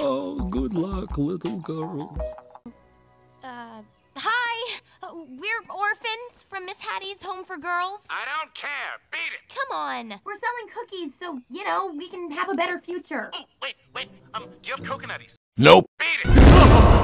Oh, good luck, little girl. Uh, hi! Uh, we're orphans from Miss Hattie's Home for Girls. I don't care. Beat it. Come on. We're selling cookies so, you know, we can have a better future. Oh, wait, wait. Um, do you have coconutties? Nope.